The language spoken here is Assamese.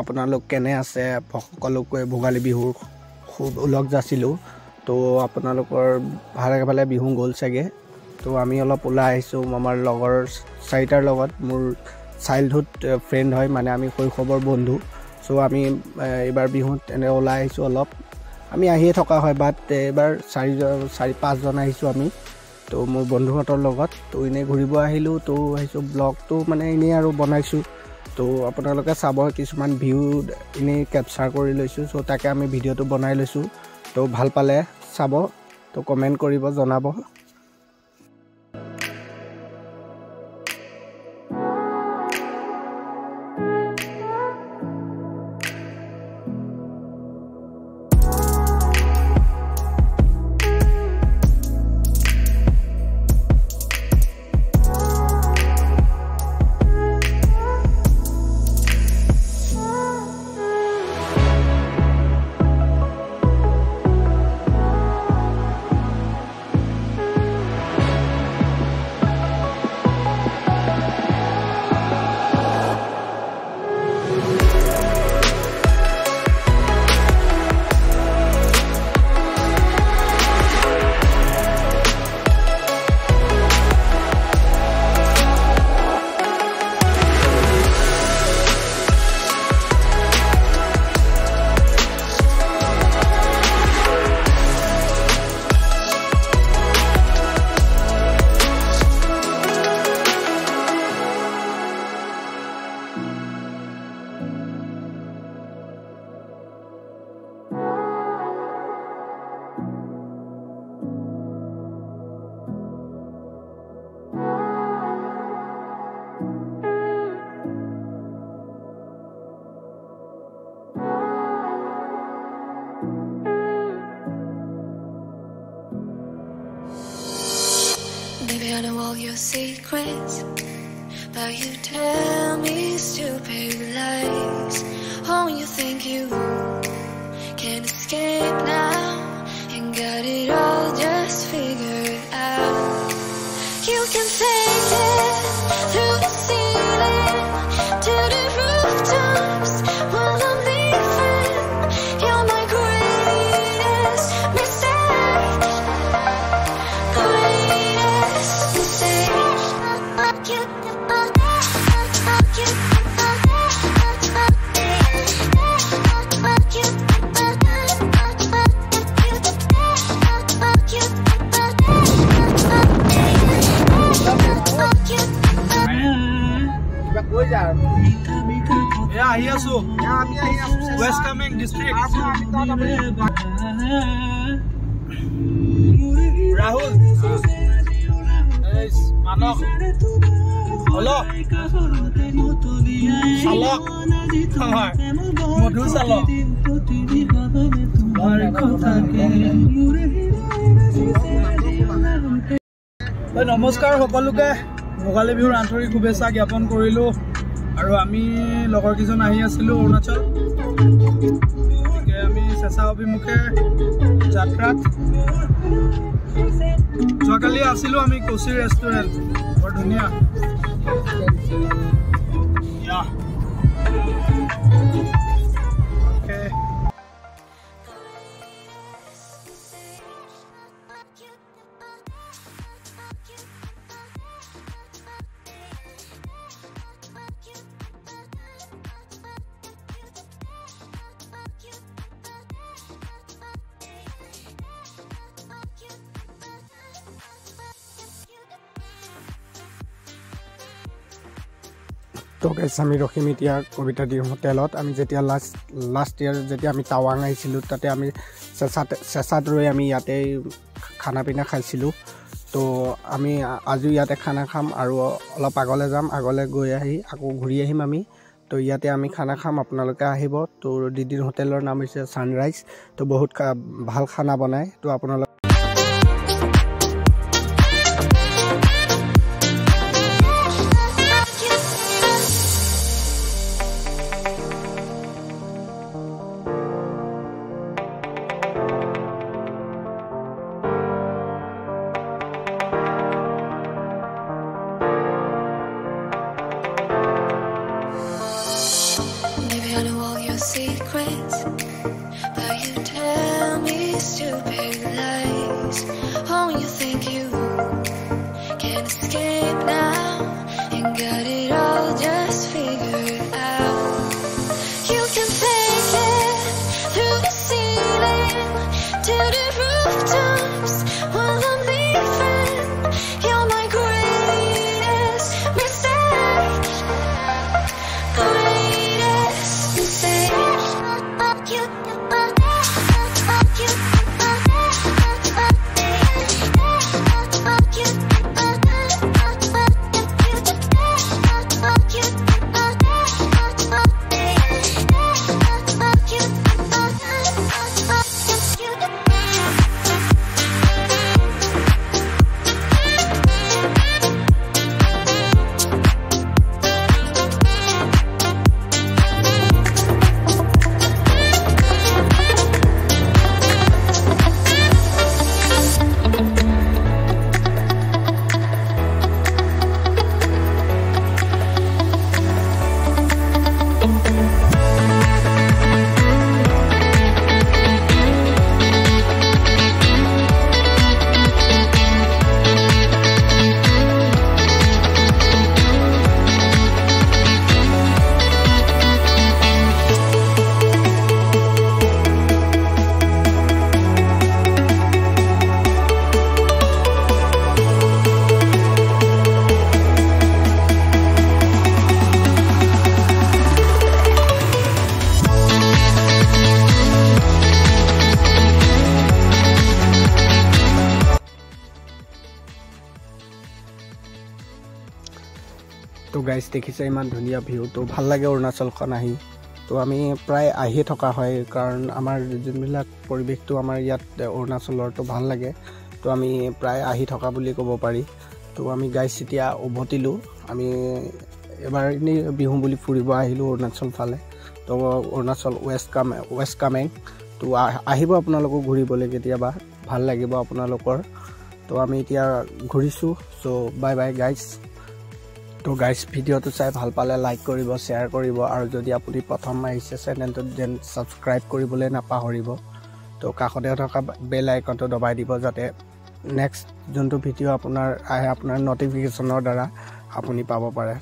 আপোনালোক কেনে আছে সকলোকে ভোগালী বিহুৰ খুব ওলগ যাচিলোঁ তো আপোনালোকৰ ভালে ভালে বিহু গ'ল চাগে। তো আমি অলপ ওলাই আহিছোঁ আমাৰ লগৰ চাৰিটাৰ লগত। মোৰ চাইল্ডহুড ফ্ৰেণ্ড হয় মানে আমি শৈশৱৰ বন্ধু। চ' আমি এইবাৰ বিহুত এনে ওলাই আহিছোঁ অলপ। আমি আহিয়ে থকা হয় বাট এইবাৰ চাৰিজন চাৰি পাঁচজন আহিছোঁ আমি তো মোৰ বন্ধুহঁতৰ লগত। তো এনেই ঘূৰিব আহিলোঁ তো আহিছোঁ ব্লগটো মানে এনেই আৰু বনাইছোঁ। তো আপোনালোকে চাব কিছুমান ভিউ এনেই কেপচাৰ কৰি লৈছোঁ চ' তাকে আমি ভিডিঅ'টো বনাই লৈছোঁ। তো ভাল পালে চাব তো কমেণ্ট কৰিব জনাব। I know all your secrets, but you tell me stupid lies. Oh, you think you can escape now and got it all just figured out. You can take কিবা কৈ যা এয়া আহি আছো। আমি আহি আছোঁ ৱেষ্ট কামেং ডিষ্ট্ৰিক্ট ৰাহুল। এই মানস। হলক চালক। হয়। মধু চালক। হয়, নমস্কাৰ সকলোকে। ভোগালী বিহুৰ আন্তৰিক শুভেচ্ছা জ্ঞাপন কৰিলোঁ। আৰু আমি লগৰ কেইজন আহি আছিলোঁ অৰুণাচল। গতিকে আমি চেঁচা অভিমুখে যাত্ৰাত। যোৱাকালি আছিলোঁ আমি কোচি ৰেষ্টুৰেণ্ট। বৰ ধুনীয়া। তো গাইছ আমি ৰখিম এতিয়া কবিতা দি হোটেলত। আমি যেতিয়া লাষ্ট লাষ্ট ইয়াৰ যেতিয়া আমি টাৱাং আহিছিলোঁ তাতে আমি চেঁচাত চেঁচাত ৰৈ আমি ইয়াতে খানা পিনা খাইছিলোঁ। তো আমি আজিও ইয়াতে খানা খাম আৰু অলপ আগলৈ যাম আগলৈ গৈ আহি আকৌ ঘূৰি আহিম আমি। তো ইয়াতে আমি খানা খাম আপোনালোকে আহিব। তো দিদিৰ হোটেলৰ নাম হৈছে ছানৰাইজ তো বহুত ভাল খানা বনায়। তো আপোনালোকে গাইজ দেখিছে ইমান ধুনীয়া ভিউ তো ভাল লাগে অৰুণাচলখন আহি। তো আমি প্ৰায় আহিয়ে থকা হয় কাৰণ আমাৰ যোনবিলাক পৰিৱেশটো আমাৰ ইয়াত অৰুণাচলৰতো ভাল লাগে। তো আমি প্ৰায় আহি থকা বুলি ক'ব পাৰি। তো আমি গাইজ এতিয়া উভতিলোঁ আমি এবাৰ এনেই বিহু বুলি ফুৰিব আহিলোঁ অৰুণাচল ফালে। তো অৰুণাচল ৱেষ্ট কামে ৱেষ্ট কামেং তো আহ- আহিব আপোনালোকো ঘূৰিবলৈ কেতিয়াবা। ভাল লাগিব আপোনালোকৰ। তো আমি এতিয়া ঘূৰিছোঁ। চ' বাই বাই গাইজ তো গাইজ ভিডিঅ'টো চাই ভাল পালে লাইক কৰিব শ্বেয়াৰ কৰিব আৰু যদি আপুনি প্ৰথম আহিছে চেনেলটোত যেন ছাবস্ক্ৰাইব কৰিবলৈ নাপাহৰিব। তো কাষতে থকা বেল আইকনটো দবাই দিব যাতে নেক্সট যোনটো ভিডিঅ' আপোনাৰ আহে আপোনাৰ ন'টিফিকেশ্যনৰ দ্বাৰা আপুনি পাব পাৰে।